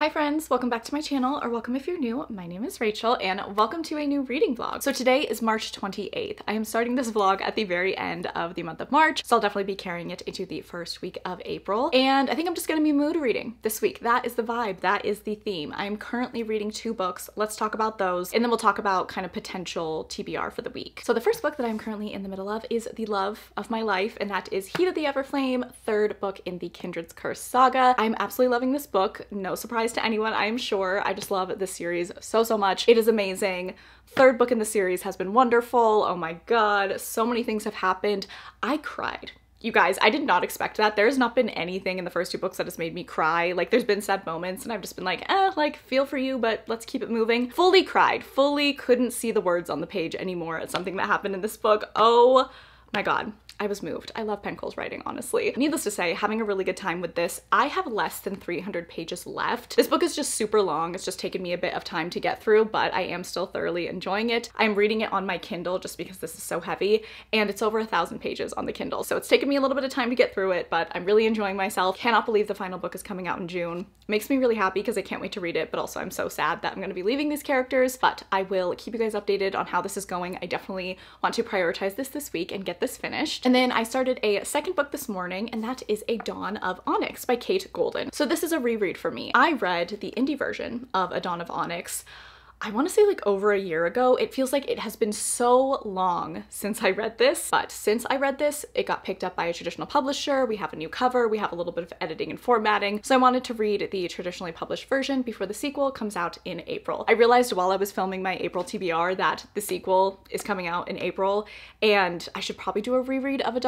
Hi friends, welcome back to my channel, or welcome if you're new. My name is Rachel, and welcome to a new reading vlog. So today is March 28th. I am starting this vlog at the very end of the month of March, so I'll definitely be carrying it into the first week of April. And I think I'm just gonna be mood reading this week. That is the vibe, that is the theme. I'm currently reading two books. Let's talk about those, and then we'll talk about kind of potential TBR for the week. So the first book that I'm currently in the middle of is The Love of My Life, and that is Heat of the Everflame, third book in the Kindred's Curse saga. I'm absolutely loving this book. No surprise surprise to anyone, I'm sure. I just love this series so, so much. It is amazing. Third book in the series has been wonderful. Oh my god, so many things have happened. I cried. You guys, I did not expect that. There's not been anything in the first two books that has made me cry. Like, there's been sad moments, and I've just been like, eh, like, feel for you, but let's keep it moving. Fully cried. Fully couldn't see the words on the page anymore at something that happened in this book. Oh my god. I was moved. I love Penn writing, honestly. Needless to say, having a really good time with this. I have less than 300 pages left. This book is just super long. It's just taken me a bit of time to get through, but I am still thoroughly enjoying it. I'm reading it on my Kindle just because this is so heavy, and it's over a thousand pages on the Kindle. So it's taken me a little bit of time to get through it, but I'm really enjoying myself. Cannot believe the final book is coming out in June. Makes me really happy because I can't wait to read it, but also I'm so sad that I'm gonna be leaving these characters, but I will keep you guys updated on how this is going. I definitely want to prioritize this this week and get this finished. And then I started a second book this morning, and that is A Dawn of Onyx by Kate Golden. So this is a reread for me. I read the indie version of A Dawn of Onyx I want to say like over a year ago. It feels like it has been so long since I read this, but since I read this, it got picked up by a traditional publisher. We have a new cover, we have a little bit of editing and formatting. So I wanted to read the traditionally published version before the sequel comes out in April. I realized while I was filming my April TBR that the sequel is coming out in April and I should probably do a reread of A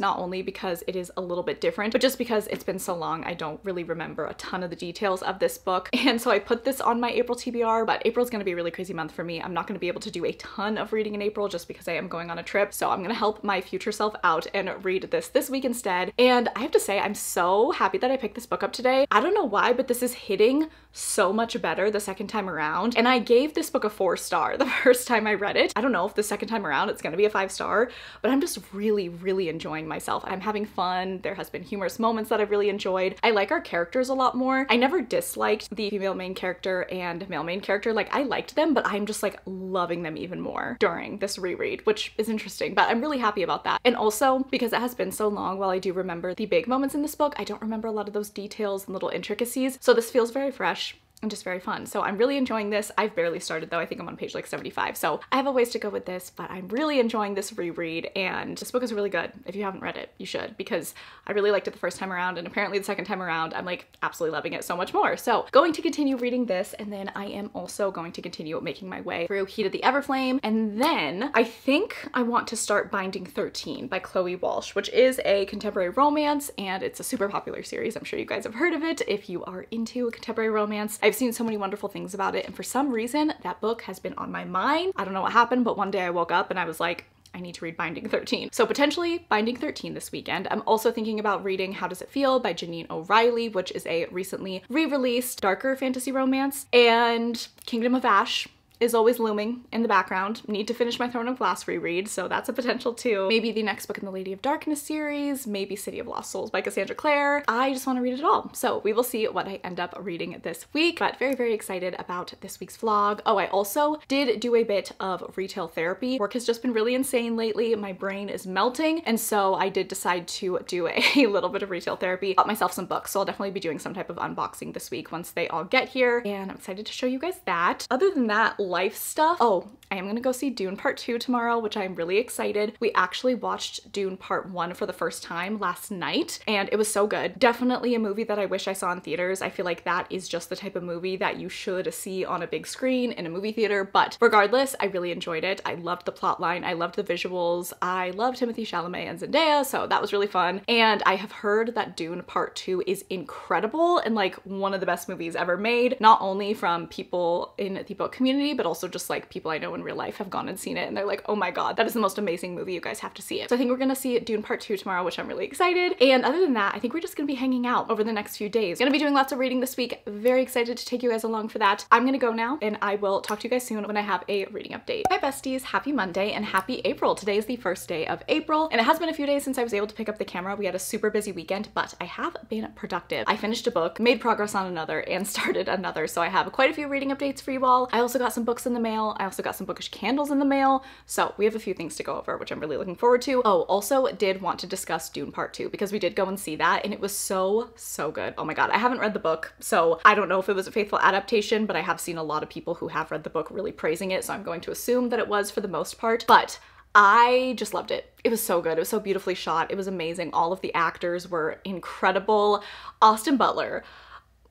not only because it is a little bit different, but just because it's been so long, I don't really remember a ton of the details of this book. And so I put this on my April TBR, but April April's gonna be a really crazy month for me. I'm not gonna be able to do a ton of reading in April just because I am going on a trip. So I'm gonna help my future self out and read this this week instead. And I have to say, I'm so happy that I picked this book up today. I don't know why, but this is hitting so much better the second time around. And I gave this book a four star the first time I read it. I don't know if the second time around it's gonna be a five star, but I'm just really, really enjoying myself. I'm having fun. There has been humorous moments that I've really enjoyed. I like our characters a lot more. I never disliked the female main character and male main character. Like I liked them, but I'm just like loving them even more during this reread, which is interesting, but I'm really happy about that. And also because it has been so long, while I do remember the big moments in this book, I don't remember a lot of those details and little intricacies. So this feels very fresh and just very fun. So I'm really enjoying this. I've barely started though. I think I'm on page like 75. So I have a ways to go with this, but I'm really enjoying this reread and this book is really good. If you haven't read it, you should because I really liked it the first time around and apparently the second time around, I'm like absolutely loving it so much more. So going to continue reading this and then I am also going to continue making my way through Heat of the Everflame and then I think I want to start Binding 13 by Chloe Walsh, which is a contemporary romance and it's a super popular series. I'm sure you guys have heard of it if you are into contemporary romance. I've I've seen so many wonderful things about it and for some reason that book has been on my mind. I don't know what happened, but one day I woke up and I was like, I need to read Binding 13. So potentially Binding 13 this weekend. I'm also thinking about reading How Does It Feel by Jeneane O'Riley, which is a recently re-released darker fantasy romance, and Kingdom of Ash is always looming in the background. Need to finish my Throne of Glass reread, so that's a potential too. Maybe the next book in the Lady of Darkness series, maybe City of Lost Souls by Cassandra Clare. I just want to read it all. So we will see what I end up reading this week, but very, very excited about this week's vlog. Oh, I also did do a bit of retail therapy. Work has just been really insane lately. My brain is melting, and so I did decide to do a little bit of retail therapy. Bought myself some books, so I'll definitely be doing some type of unboxing this week once they all get here, and I'm excited to show you guys that. Other than that, life stuff. Oh, I am gonna go see Dune Part 2 tomorrow, which I'm really excited. We actually watched Dune Part 1 for the first time last night, and it was so good. Definitely a movie that I wish I saw in theaters. I feel like that is just the type of movie that you should see on a big screen in a movie theater, but regardless, I really enjoyed it. I loved the plot line, I loved the visuals, I loved Timothée Chalamet and Zendaya, so that was really fun. And I have heard that Dune Part 2 is incredible and like one of the best movies ever made, not only from people in the book community, but also just like people I know in real life have gone and seen it and they're like, oh my god, that is the most amazing movie. You guys have to see it. So I think we're gonna see Dune Part 2 tomorrow, which I'm really excited. And other than that, I think we're just gonna be hanging out over the next few days. Gonna be doing lots of reading this week. Very excited to take you guys along for that. I'm gonna go now and I will talk to you guys soon when I have a reading update. Hi besties, happy Monday and happy April. Today is the first day of April and it has been a few days since I was able to pick up the camera. We had a super busy weekend, but I have been productive. I finished a book, made progress on another, and started another. So I have quite a few reading updates for you all. I also got some books in the mail. I also got some bookish candles in the mail. So we have a few things to go over, which I'm really looking forward to. Oh, also did want to discuss Dune Part 2 because we did go and see that and it was so, so good. Oh my god, I haven't read the book, so I don't know if it was a faithful adaptation, but I have seen a lot of people who have read the book really praising it, so I'm going to assume that it was for the most part. But I just loved it. It was so good. It was so beautifully shot. It was amazing. All of the actors were incredible. Austin Butler,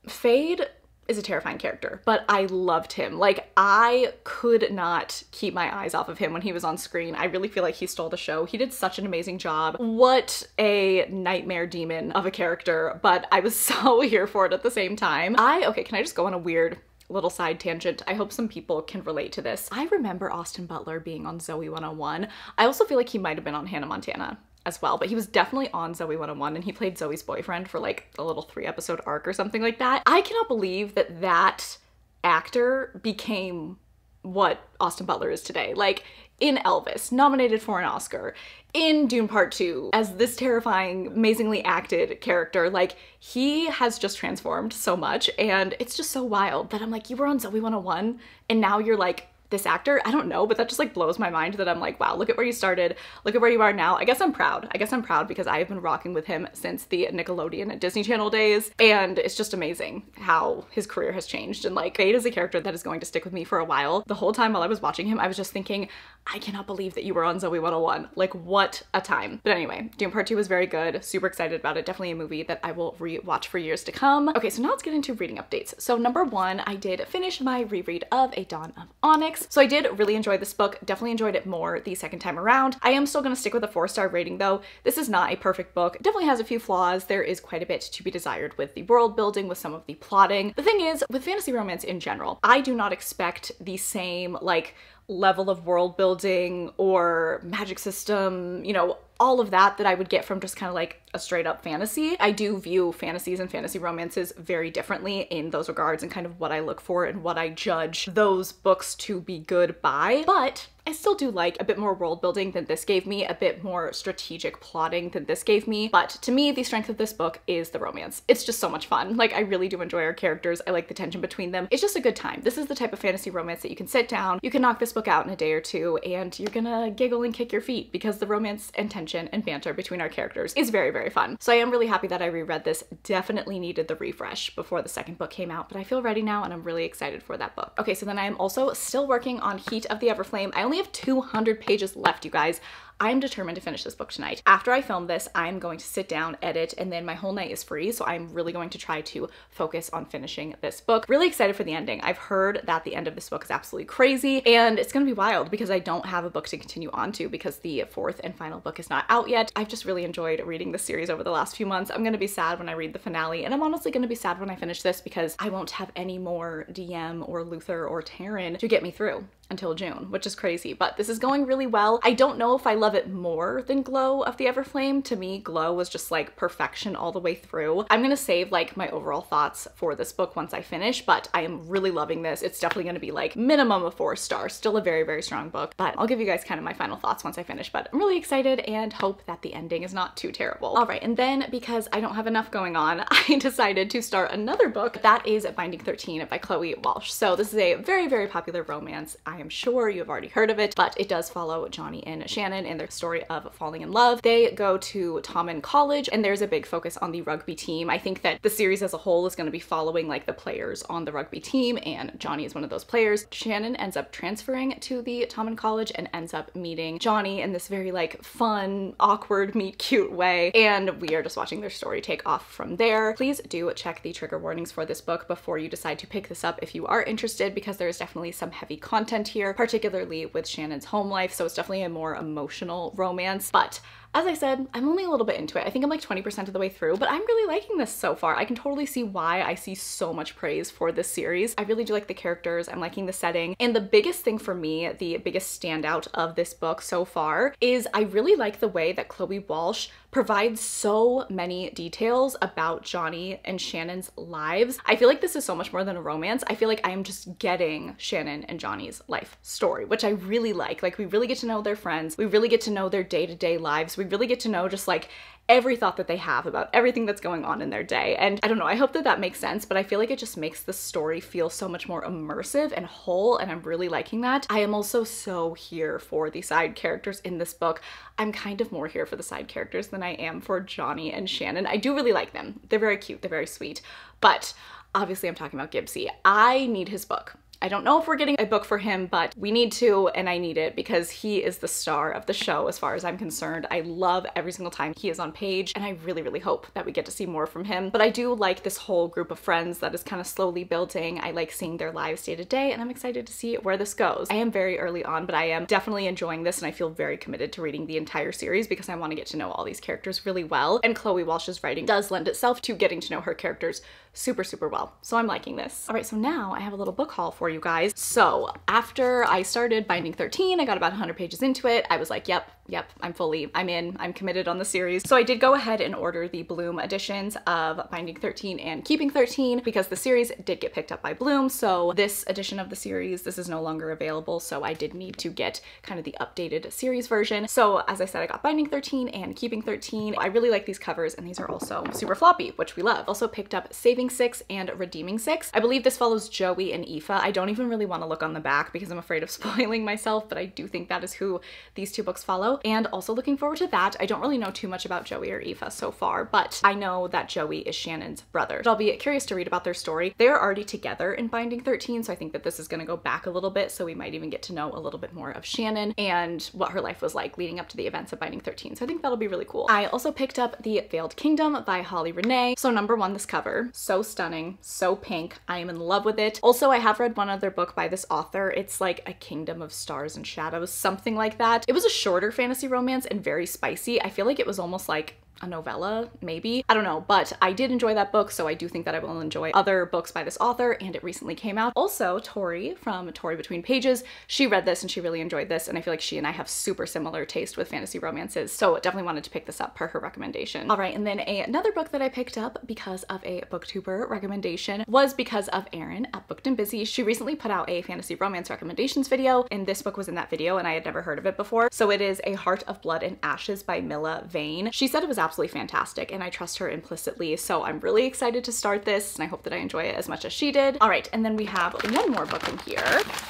Feyd is a terrifying character, but I loved him. Like, I could not keep my eyes off of him when he was on screen. I really feel like he stole the show. He did such an amazing job. What a nightmare demon of a character, but I was so here for it at the same time. I, okay, can I just go on a weird little side tangent. I hope some people can relate to this. I remember Austin Butler being on Zoey 101. I also feel like he might have been on Hannah Montana as well, but he was definitely on Zoey 101 and he played Zoey's boyfriend for like a little three episode arc or something like that. I cannot believe that that actor became what Austin Butler is today. Like in Elvis, nominated for an Oscar, in Dune Part 2 as this terrifying, amazingly acted character. Like, he has just transformed so much, and it's just so wild that I'm like, you were on Zoey 101, and now you're like this actor. I don't know, but that just like blows my mind that I'm like, wow, look at where you started. Look at where you are now. I guess I'm proud. I guess I'm proud because I have been rocking with him since the Nickelodeon and Disney Channel days. And it's just amazing how his career has changed. And like Feyd is a character that is going to stick with me for a while. The whole time while I was watching him, I was just thinking, I cannot believe that you were on Zoey 101. Like what a time. But anyway, Dune Part 2 was very good. Super excited about it. Definitely a movie that I will re-watch for years to come. Okay, so now let's get into reading updates. So number one, I did finish my reread of A Dawn of Onyx. So I did really enjoy this book. Definitely enjoyed it more the second time around. I am still gonna stick with a four star rating though. This is not a perfect book. It definitely has a few flaws. There is quite a bit to be desired with the world building, with some of the plotting. The thing is, with fantasy romance in general, I do not expect the same like level of world building or magic system, you know, all of that that I would get from just kind of like a straight up fantasy. I do view fantasies and fantasy romances very differently in those regards and kind of what I look for and what I judge those books to be good by. But I still do like a bit more world building than this gave me, a bit more strategic plotting than this gave me. But to me, the strength of this book is the romance. It's just so much fun. Like, I really do enjoy our characters. I like the tension between them. It's just a good time. This is the type of fantasy romance that you can sit down, you can knock this book out in a day or two, and you're gonna giggle and kick your feet because the romance and tension and banter between our characters is very, very fun. So I am really happy that I reread this. Definitely needed the refresh before the second book came out, but I feel ready now and I'm really excited for that book. Okay, so then I am also still working on Heat of the Everflame. I only have 200 pages left, you guys. I'm determined to finish this book tonight. After I film this, I'm going to sit down, edit, and then my whole night is free. So I'm really going to try to focus on finishing this book. Really excited for the ending. I've heard that the end of this book is absolutely crazy and it's gonna be wild because I don't have a book to continue on to because the fourth and final book is not out yet. I've just really enjoyed reading this series over the last few months. I'm gonna be sad when I read the finale and I'm honestly gonna be sad when I finish this because I won't have any more Diem or Luther or Taran to get me through until June, which is crazy, but this is going really well. I don't know if I love it more than Glow of the Everflame. To me, Glow was just like perfection all the way through. I'm gonna save like my overall thoughts for this book once I finish, but I am really loving this. It's definitely gonna be like minimum of four stars. Still a very, very strong book, but I'll give you guys kind of my final thoughts once I finish, but I'm really excited and hope that the ending is not too terrible. All right, and then because I don't have enough going on, I decided to start another book that is Binding 13 by Chloe Walsh. So this is a very, very popular romance. I am sure you have already heard of it, but it does follow Johnny and Shannon and their story of falling in love. They go to Tommen College and there's a big focus on the rugby team. I think that the series as a whole is going to be following like the players on the rugby team and Johnny is one of those players. Shannon ends up transferring to the Tommen College and ends up meeting Johnny in this very like fun, awkward, meet cute way and we are just watching their story take off from there. Please do check the trigger warnings for this book before you decide to pick this up if you are interested because there is definitely some heavy content here, particularly with Shannon's home life. So it's definitely a more emotional romance, but As I said, I'm only a little bit into it. I think I'm like 20% of the way through, but I'm really liking this so far. I can totally see why I see so much praise for this series. I really do like the characters. I'm liking the setting. And the biggest thing for me, the biggest standout of this book so far is I really like the way that Chloe Walsh provides so many details about Johnny and Shannon's lives. I feel like this is so much more than a romance. I feel like I am just getting Shannon and Johnny's life story, which I really like. Like we really get to know their friends. We really get to know their day-to-day -day lives. We really get to know just like every thought that they have about everything that's going on in their day. And I don't know, I hope that that makes sense, but I feel like it just makes the story feel so much more immersive and whole, and I'm really liking that. I am also so here for the side characters in this book. I'm kind of more here for the side characters than I am for Johnny and Shannon. I do really like them. They're very cute, they're very sweet, but obviously I'm talking about Gibsie. I need his book. I don't know if we're getting a book for him, but we need to, and I need it because he is the star of the show as far as I'm concerned. I love every single time he is on page, and I really, really hope that we get to see more from him. But I do like this whole group of friends that is kind of slowly building. I like seeing their lives day to day, and I'm excited to see where this goes. I am very early on, but I am definitely enjoying this, and I feel very committed to reading the entire series because I want to get to know all these characters really well. And Chloe Walsh's writing does lend itself to getting to know her characters super, super well. So I'm liking this. All right, so now I have a little book haul for you guys. So after I started Binding 13, I got about 100 pages into it. I was like, yep, yep, I'm fully, I'm in, I'm committed on the series. So I did go ahead and order the Bloom editions of Binding 13 and Keeping 13 because the series did get picked up by Bloom. So this edition of the series, this is no longer available. So I did need to get kind of the updated series version. So as I said, I got Binding 13 and Keeping 13. I really like these covers and these are also super floppy, which we love. Also picked up Saving Six and Redeeming Six. I believe this follows Joey and Aoife. I don't even really want to look on the back because I'm afraid of spoiling myself, but I do think that is who these two books follow and also looking forward to that. I don't really know too much about Joey or Aoife so far, but I know that Joey is Shannon's brother. I'll be curious to read about their story. They're already together in Binding 13, so I think that this is gonna go back a little bit, so we might even get to know a little bit more of Shannon and what her life was like leading up to the events of Binding 13. So I think that'll be really cool. I also picked up The Veiled Kingdom by Holly Renee. So number one, this cover, so stunning, so pink. I am in love with it. Also, I have read one other book by this author. It's like A Kingdom of Stars and Shadows, something like that. It was a shorter fantasy romance and very spicy. I feel like it was almost like a novella, maybe. I don't know, but I did enjoy that book, so I do think that I will enjoy other books by this author, and it recently came out. Also, Tori from Tori Between Pages, she read this and she really enjoyed this, and I feel like she and I have super similar taste with fantasy romances, so definitely wanted to pick this up per her recommendation. All right, and then a, another book that I picked up because of a booktuber recommendation was because of Erin at Booked and Busy. She recently put out a fantasy romance recommendations video, and this book was in that video, and I had never heard of it before. So it is A Heart of Blood and Ashes by Milla Vane. She said it was absolutely fantastic and I trust her implicitly. So I'm really excited to start this and I hope that I enjoy it as much as she did. All right, and then we have one more book in here.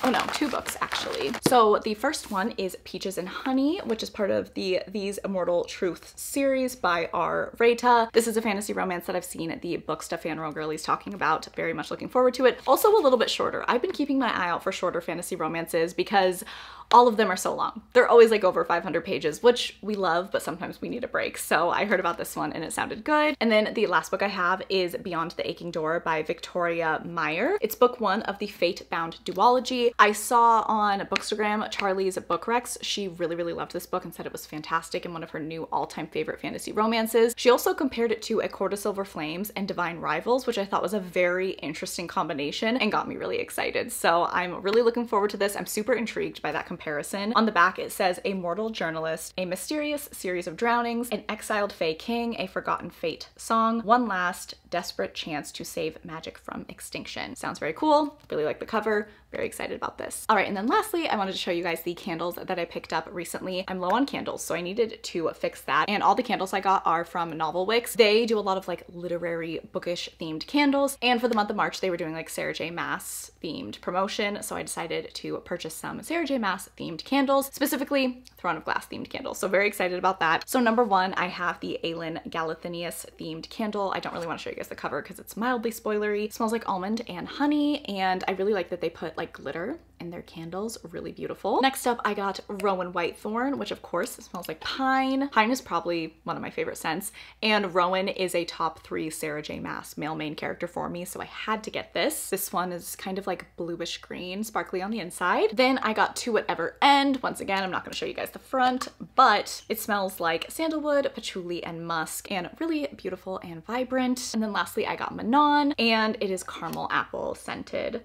Oh no, two books actually. So the first one is Peaches and Honey, which is part of the These Immortal Truths series by R. Raeta. This is a fantasy romance that I've seen at the book stuff fangirl girlies talking about. Very much looking forward to it. Also a little bit shorter. I've been keeping my eye out for shorter fantasy romances because all of them are so long. They're always like over 500 pages, which we love, but sometimes we need a break. So I heard about this one and it sounded good. And then the last book I have is Beyond the Aching Door by Victoria Meyer. It's book one of the Fate Bound duology. I saw on Bookstagram Charlie's Book Recs. She really, really loved this book and said it was fantastic and one of her new all-time favorite fantasy romances. She also compared it to A Court of Silver Flames and Divine Rivals, which I thought was a very interesting combination and got me really excited. So I'm really looking forward to this. I'm super intrigued by that comparison. On the back it says a mortal journalist, a mysterious series of drownings, an exiled Fae king, a forgotten fate song, one last desperate chance to save magic from extinction. Sounds very cool. Really like the cover. Very excited about this. All right, and then lastly, I wanted to show you guys the candles that I picked up recently. I'm low on candles, so I needed to fix that. And all the candles I got are from Novel Wicks. They do a lot of like literary bookish themed candles. And for the month of March, they were doing like Sarah J Maas themed promotion. So I decided to purchase some Sarah J Maas themed candles, specifically Throne of Glass themed candles. So very excited about that. So number one, I have the Aelin Galathynius themed candle. I don't really want to show you guys the cover because it's mildly spoilery. It smells like almond and honey. And I really like that they put like glitter in their candles. Really beautiful. Next up, I got Rowan Whitethorn, which of course smells like pine. Pine is probably one of my favorite scents. And Rowan is a top three Sarah J Maas male main character for me, so I had to get this. This one is kind of like bluish green, sparkly on the inside. Then I got To Whatever End. Once again, I'm not gonna show you guys the front, but it smells like sandalwood, patchouli, and musk, and really beautiful and vibrant. And then lastly, I got Manon, and it is caramel apple scented.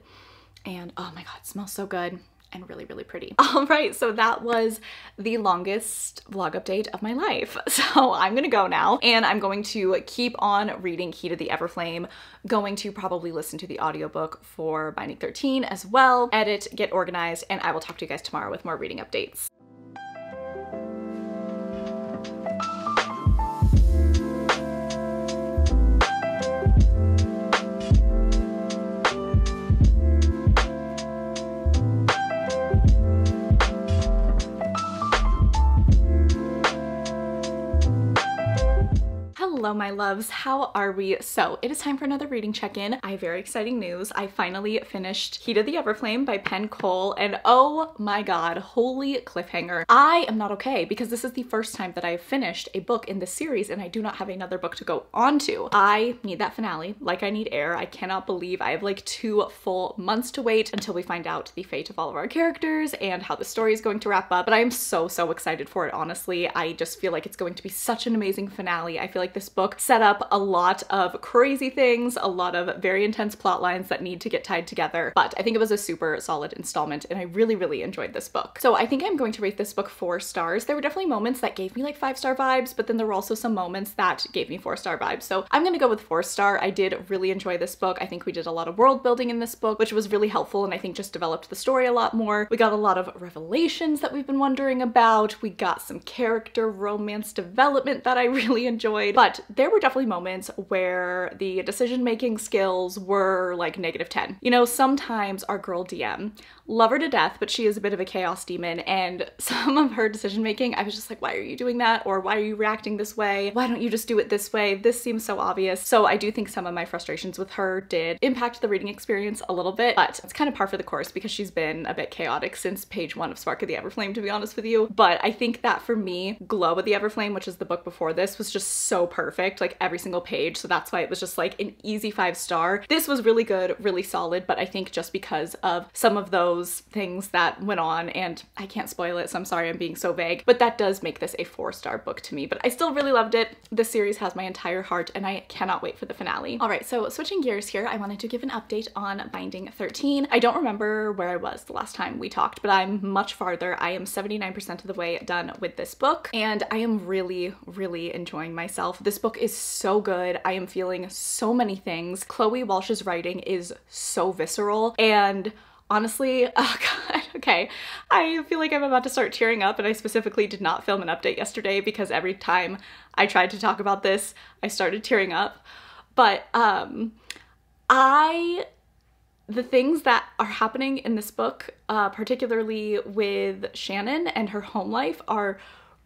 And oh my god, smells so good and really, really pretty. All right, so that was the longest vlog update of my life. So I'm gonna go now and I'm going to keep on reading Heat of the Everflame, going to probably listen to the audiobook for Binding 13 as well, edit, get organized, and I will talk to you guys tomorrow with more reading updates. Hello, my loves. How are we? So it is time for another reading check-in. I have very exciting news. I finally finished Heat of the Everflame by Penn Cole and oh my god, holy cliffhanger. I am not okay because this is the first time that I have finished a book in this series and I do not have another book to go on to. I need that finale like I need air. I cannot believe I have like two full months to wait until we find out the fate of all of our characters and how the story is going to wrap up. But I am so, so excited for it, honestly. I just feel like it's going to be such an amazing finale. I feel like this book set up a lot of crazy things, a lot of very intense plot lines that need to get tied together. But I think it was a super solid installment and I really, really enjoyed this book. So I think I'm going to rate this book four stars. There were definitely moments that gave me like five star vibes, but then there were also some moments that gave me four star vibes. So I'm gonna go with four star. I did really enjoy this book. I think we did a lot of world building in this book, which was really helpful and I think just developed the story a lot more. We got a lot of revelations that we've been wondering about. We got some character romance development that I really enjoyed, but there were definitely moments where the decision making skills were like negative 10. You know, sometimes our girl Diem love her to death, but she is a bit of a chaos demon. And some of her decision making, I was just like, why are you doing that? Or why are you reacting this way? Why don't you just do it this way? This seems so obvious. So I do think some of my frustrations with her did impact the reading experience a little bit, but it's kind of par for the course because she's been a bit chaotic since page one of Spark of the Everflame, to be honest with you. But I think that for me, Glow of the Everflame, which is the book before this, was just so perfect, like every single page. So that's why it was just like an easy five star. This was really good, really solid, but I think just because of some of those those things that went on and I can't spoil it so I'm sorry I'm being so vague but that does make this a four star book to me but I still really loved it. This series has my entire heart and I cannot wait for the finale. Alright so switching gears here I wanted to give an update on Binding 13. I don't remember where I was the last time we talked but I'm much farther. I am 79% of the way done with this book and I am really really enjoying myself. This book is so good. I am feeling so many things. Chloe Walsh's writing is so visceral and honestly, oh god, okay. I feel like I'm about to start tearing up and I specifically did not film an update yesterday because every time I tried to talk about this, I started tearing up. But um I the things that are happening in this book, uh, particularly with Shannon and her home life, are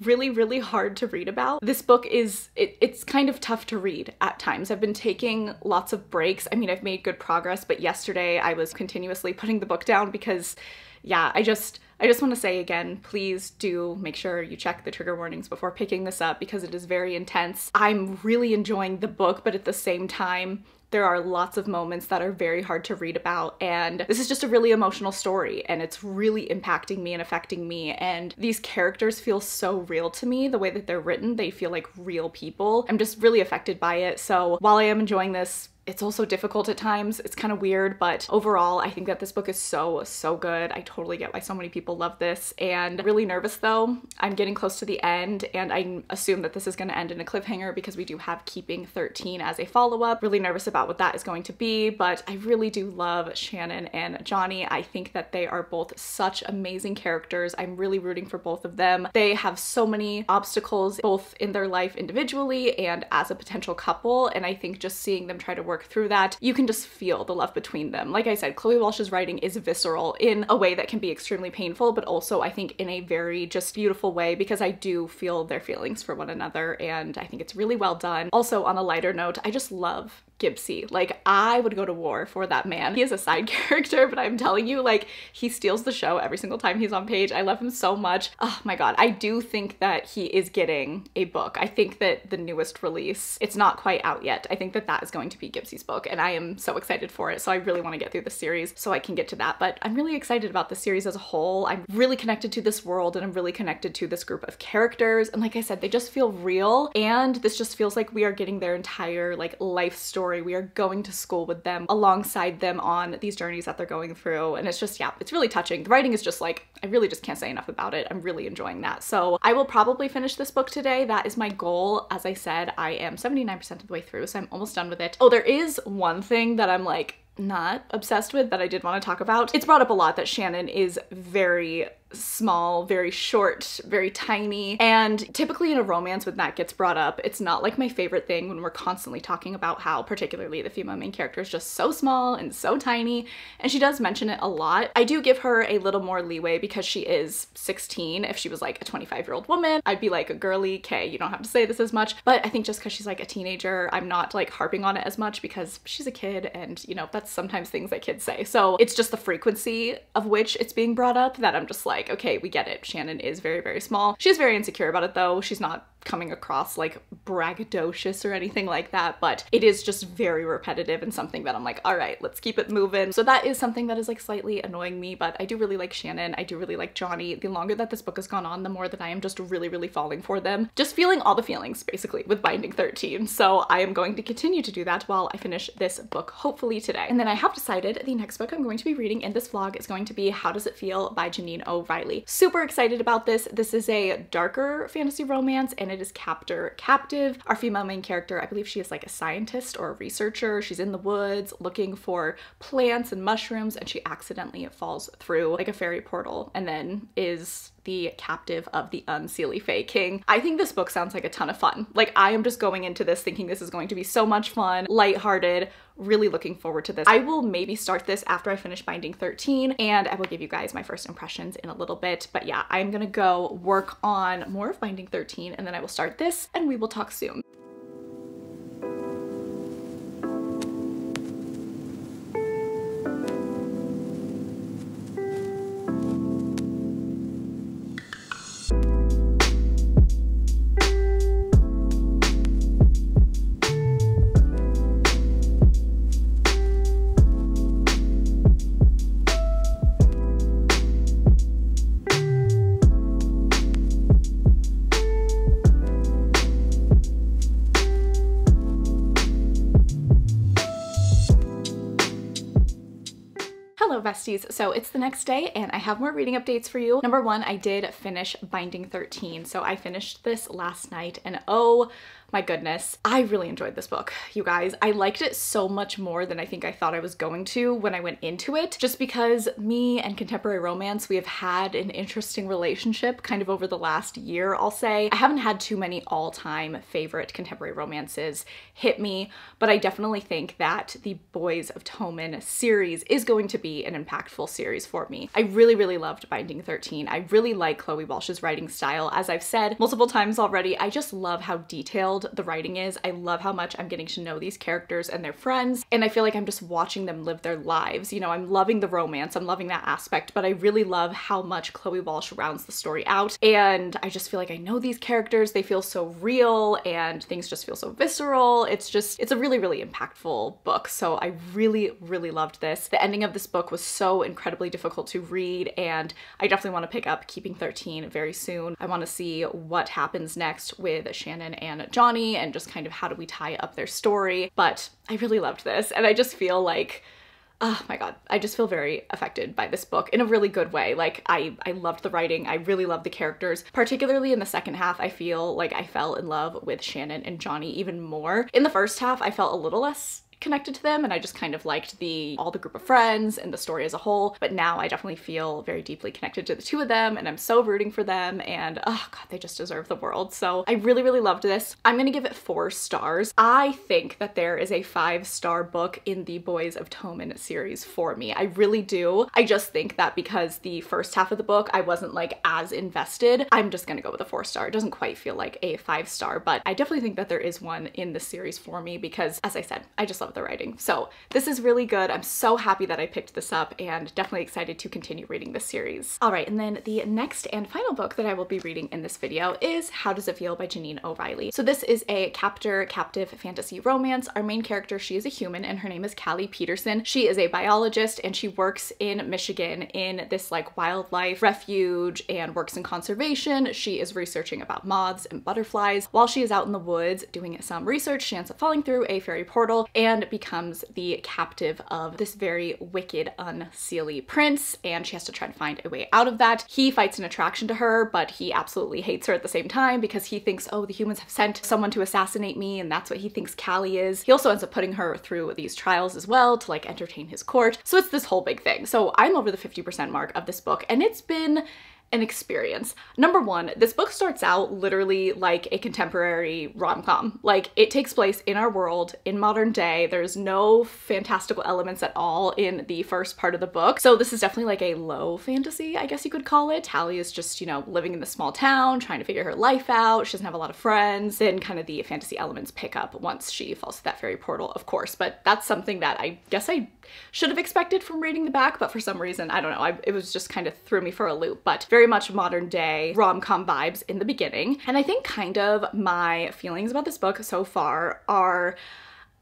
really, really hard to read about. This book is, it, it's kind of tough to read at times. I've been taking lots of breaks. I mean, I've made good progress, but yesterday I was continuously putting the book down because yeah, I just, I just want to say again, please do make sure you check the trigger warnings before picking this up because it is very intense. I'm really enjoying the book, but at the same time, there are lots of moments that are very hard to read about and this is just a really emotional story and it's really impacting me and affecting me and these characters feel so real to me the way that they're written. They feel like real people. I'm just really affected by it. So while i am enjoying this it's also difficult at times. It's kind of weird, but overall, I think that this book is so, so good. I totally get why so many people love this. And really nervous though. I'm getting close to the end, and I assume that this is going to end in a cliffhanger because we do have Keeping 13 as a follow-up. Really nervous about what that is going to be, but I really do love Shannon and Johnny. I think that they are both such amazing characters. I'm really rooting for both of them. They have so many obstacles both in their life individually and as a potential couple, and I think just seeing them try to work work through that, you can just feel the love between them. Like I said, Chloe Walsh's writing is visceral in a way that can be extremely painful, but also I think in a very just beautiful way because I do feel their feelings for one another and I think it's really well done. Also on a lighter note, I just love Gibsie. Like I would go to war for that man. He is a side character, but I'm telling you, like he steals the show every single time he's on page. I love him so much. Oh my god. I do think that he is getting a book. I think that the newest release, it's not quite out yet. I think that that is going to be Gibsie's book and I am so excited for it. So I really want to get through the series so I can get to that. But I'm really excited about the series as a whole. I'm really connected to this world and I'm really connected to this group of characters. And like I said, they just feel real and this just feels like we are getting their entire like life story. We are going to school with them alongside them on these journeys that they're going through. And it's just, yeah, it's really touching. The writing is just like, I really just can't say enough about it. I'm really enjoying that. So I will probably finish this book today. That is my goal. As I said, I am 79% of the way through, so I'm almost done with it. Oh, there is one thing that I'm like, not obsessed with that I did want to talk about. It's brought up a lot that Shannon is very small, very short, very tiny. And typically in a romance when that gets brought up, it's not like my favorite thing when we're constantly talking about how particularly the female main character is just so small and so tiny. And she does mention it a lot. I do give her a little more leeway because she is 16. If she was like a 25 year old woman, I'd be like a girly, okay, you don't have to say this as much. But I think just because she's like a teenager, I'm not like harping on it as much because she's a kid and you know, that's sometimes things that kids say. So it's just the frequency of which it's being brought up that I'm just like, like, okay, we get it. Shannon is very, very small. She's very insecure about it though. She's not coming across like braggadocious or anything like that, but it is just very repetitive and something that I'm like, all right, let's keep it moving. So that is something that is like slightly annoying me, but I do really like Shannon. I do really like Johnny. The longer that this book has gone on, the more that I am just really, really falling for them. Just feeling all the feelings basically with Binding 13. So I am going to continue to do that while I finish this book, hopefully today. And then I have decided the next book I'm going to be reading in this vlog is going to be How Does It Feel by Jeneane O'Riley. Super excited about this. This is a darker fantasy romance and it is Captor Captive. Our female main character, I believe she is like a scientist or a researcher. She's in the woods looking for plants and mushrooms and she accidentally falls through like a fairy portal and then is the captive of the Unseelie Fae King. I think this book sounds like a ton of fun. Like I am just going into this thinking this is going to be so much fun, lighthearted, really looking forward to this. I will maybe start this after I finish Binding 13 and I will give you guys my first impressions in a little bit. But yeah, I'm gonna go work on more of Binding 13 and then I will start this and we will talk soon. Besties. So it's the next day and I have more reading updates for you. Number one, I did finish Binding 13. So I finished this last night and oh my goodness, I really enjoyed this book, you guys. I liked it so much more than I think I thought I was going to when I went into it, just because me and contemporary romance, we have had an interesting relationship kind of over the last year, I'll say. I haven't had too many all-time favorite contemporary romances hit me, but I definitely think that the Boys of Tommen series is going to be an impactful series for me. I really, really loved Binding 13. I really like Chloe Walsh's writing style. As I've said multiple times already, I just love how detailed the writing is. I love how much I'm getting to know these characters and their friends, and I feel like I'm just watching them live their lives. You know, I'm loving the romance, I'm loving that aspect, but I really love how much Chloe Walsh rounds the story out, and I just feel like I know these characters, they feel so real, and things just feel so visceral. It's just, it's a really, really impactful book, so I really, really loved this. The ending of this book was so incredibly difficult to read, and I definitely want to pick up Keeping 13 very soon. I want to see what happens next with Shannon and John And just kind of how do we tie up their story. But I really loved this and I just feel like oh my god i just feel very affected by this book in a really good way. Like i i loved the writing. I really loved the characters. Particularly in the second half i feel like i fell in love with shannon and johnny even more. In the first half i felt a little less connected to them and I just kind of liked the all the group of friends and the story as a whole. But now I definitely feel very deeply connected to the two of them and I'm so rooting for them and oh god, they just deserve the world. So I really, really loved this. I'm gonna give it four stars. I think that there is a five star book in the Boys of Tommen series for me. I really do. I just think that because the first half of the book I wasn't like as invested, I'm just gonna go with a four star. It doesn't quite feel like a five star, but I definitely think that there is one in the series for me because as I said, I just love love the writing. So this is really good. I'm so happy that I picked this up and definitely excited to continue reading this series. All right, and then the next and final book that I will be reading in this video is How Does It Feel by Jeneane O'Riley. So this is a captor captive fantasy romance. Our main character, she is a human and her name is Callie Peterson. She is a biologist and she works in Michigan in this like wildlife refuge and works in conservation. She is researching about moths and butterflies. While she is out in the woods doing some research, she ends up falling through a fairy portal and becomes the captive of this very wicked, unseelie prince, and she has to try and find a way out of that. He fights an attraction to her, but he absolutely hates her at the same time because he thinks, oh, the humans have sent someone to assassinate me, and that's what he thinks Callie is. He also ends up putting her through these trials as well to like entertain his court. So it's this whole big thing. So I'm over the 50% mark of this book, and it's been an experience. Number one, this book starts out literally like a contemporary rom-com. Like it takes place in our world, in modern day. There's no fantastical elements at all in the first part of the book. So this is definitely like a low fantasy, I guess you could call it. Callie is just, you know, living in the small town, trying to figure her life out. She doesn't have a lot of friends. Then kind of the fantasy elements pick up once she falls to that fairy portal, of course. But that's something that I guess I should have expected from reading the back, but for some reason, I don't know, I, it was just kind of threw me for a loop, but very much modern day rom-com vibes in the beginning. And I think kind of my feelings about this book so far are,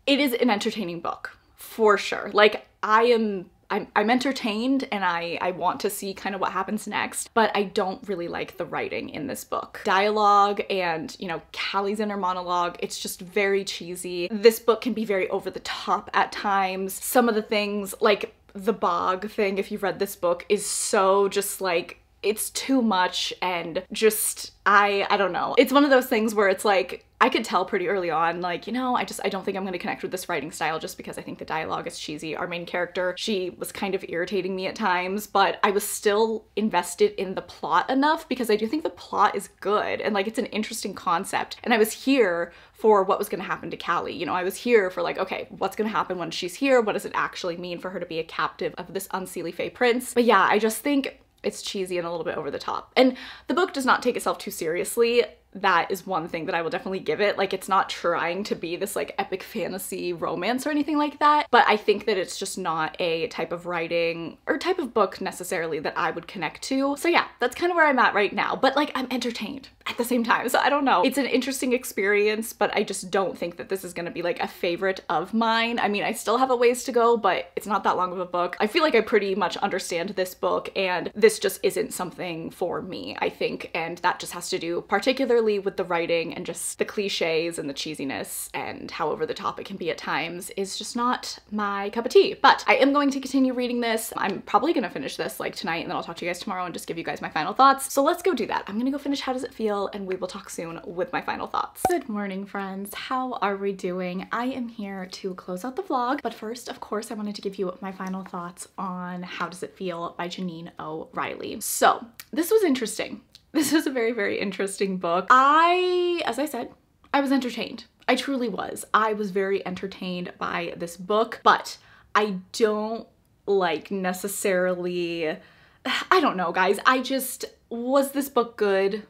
it is an entertaining book, for sure. Like, I am I'm, I'm entertained and I, I want to see kind of what happens next, but I don't really like the writing in this book. Dialogue and, you know, Callie's inner monologue, it's just very cheesy. This book can be very over the top at times. Some of the things, like the bog thing, if you've read this book, is so just like it's too much and just I I don't know. It's one of those things where it's like I could tell pretty early on, like, you know, I just, I don't think I'm gonna connect with this writing style just because I think the dialogue is cheesy. Our main character, she was kind of irritating me at times, but I was still invested in the plot enough because I do think the plot is good and like it's an interesting concept. And I was here for what was gonna happen to Callie. You know, I was here for like, okay, what's gonna happen when she's here? What does it actually mean for her to be a captive of this unseelie Fae prince? But yeah, I just think it's cheesy and a little bit over the top. And the book does not take itself too seriously that is one thing that I will definitely give it. Like it's not trying to be this like epic fantasy romance or anything like that, but I think that it's just not a type of writing or type of book necessarily that I would connect to. So yeah, that's kind of where I'm at right now, but like I'm entertained at the same time. So I don't know. It's an interesting experience, but I just don't think that this is gonna be like a favorite of mine. I mean, I still have a ways to go, but it's not that long of a book. I feel like I pretty much understand this book and this just isn't something for me, I think. And that just has to do particularly with the writing and just the cliches and the cheesiness and how over the top it can be at times is just not my cup of tea. But I am going to continue reading this. I'm probably gonna finish this like tonight and then I'll talk to you guys tomorrow and just give you guys my final thoughts. So let's go do that. I'm gonna go finish How Does It Feel and we will talk soon with my final thoughts. Good morning friends. How are we doing? I am here to close out the vlog, but first of course I wanted to give you my final thoughts on How Does It Feel by Jeneane O'Riley. So this was interesting. This is a very, very interesting book. I, as I said, I was entertained. I truly was. I was very entertained by this book, but I don't like necessarily, I don't know guys. I just, was this book good?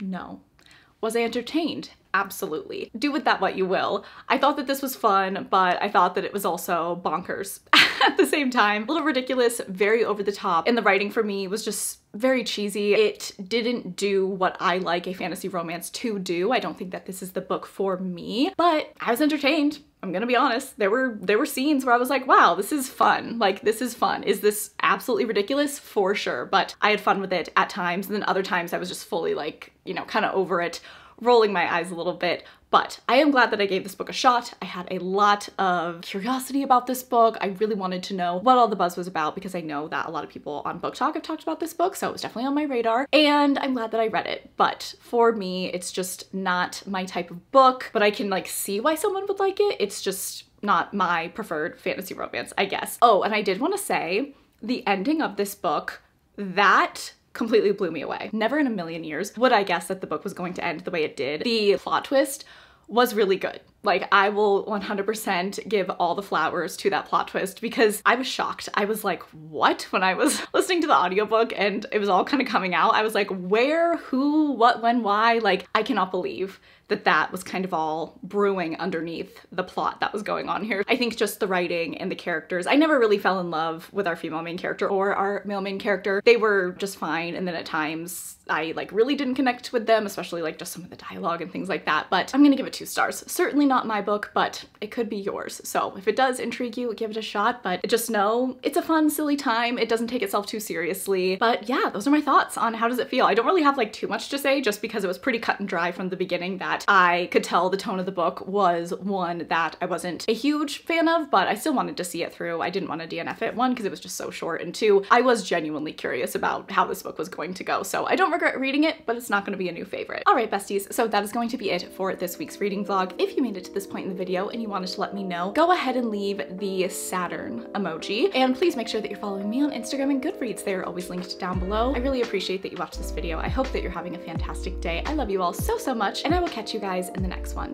No. Was I entertained? Absolutely. Do with that what you will. I thought that this was fun, but I thought that it was also bonkers at the same time. A little ridiculous, very over the top, and the writing for me was just very cheesy. It didn't do what I like a fantasy romance to do. I don't think that this is the book for me, but I was entertained. I'm gonna be honest. There were there were scenes where I was like, wow, this is fun. Like this is fun. Is this absolutely ridiculous? For sure. But I had fun with it at times, and then other times I was just fully like, you know, kind of over it rolling my eyes a little bit, but I am glad that I gave this book a shot. I had a lot of curiosity about this book. I really wanted to know what all the buzz was about because I know that a lot of people on BookTok have talked about this book, so it was definitely on my radar. And I'm glad that I read it. But for me, it's just not my type of book, but I can like see why someone would like it. It's just not my preferred fantasy romance, I guess. Oh, and I did want to say the ending of this book, that completely blew me away. Never in a million years would I guess that the book was going to end the way it did. The plot twist was really good. Like I will 100% give all the flowers to that plot twist because I was shocked. I was like, what? When I was listening to the audiobook and it was all kind of coming out, I was like, where, who, what, when, why? Like I cannot believe that that was kind of all brewing underneath the plot that was going on here. I think just the writing and the characters, I never really fell in love with our female main character or our male main character. They were just fine and then at times I like really didn't connect with them, especially like just some of the dialogue and things like that, but I'm gonna give it two stars. Certainly not my book, but it could be yours. So if it does intrigue you, give it a shot, but just know it's a fun, silly time. It doesn't take itself too seriously. But yeah, those are my thoughts on how does it feel. I don't really have like too much to say just because it was pretty cut and dry from the beginning that I could tell the tone of the book was one that I wasn't a huge fan of, but I still wanted to see it through. I didn't want to DNF it, one, because it was just so short, and two, I was genuinely curious about how this book was going to go. So I don't regret reading it, but it's not going to be a new favorite. All right, besties, so that is going to be it for this week's reading vlog. If you made it to this point in the video and you wanted to let me know, go ahead and leave the Saturn emoji. And please make sure that you're following me on Instagram and Goodreads. They're always linked down below. I really appreciate that you watched this video. I hope that you're having a fantastic day. I love you all so, so much, and I will catch you guys in the next one.